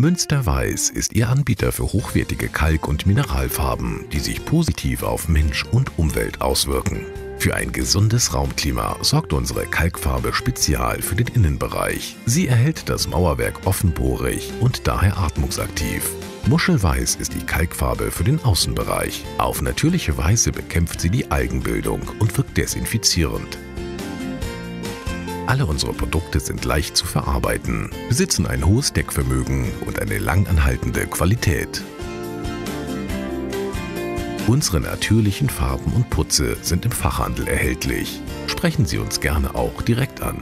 Münsterweiß ist Ihr Anbieter für hochwertige Kalk- und Mineralfarben, die sich positiv auf Mensch und Umwelt auswirken. Für ein gesundes Raumklima sorgt unsere Kalkfarbe spezial für den Innenbereich. Sie erhält das Mauerwerk offenporig und daher atmungsaktiv. Muschelweiß ist die Kalkfarbe für den Außenbereich. Auf natürliche Weise bekämpft sie die Algenbildung und wirkt desinfizierend. Alle unsere Produkte sind leicht zu verarbeiten, besitzen ein hohes Deckvermögen und eine langanhaltende Qualität. Unsere natürlichen Farben und Putze sind im Fachhandel erhältlich. Sprechen Sie uns gerne auch direkt an.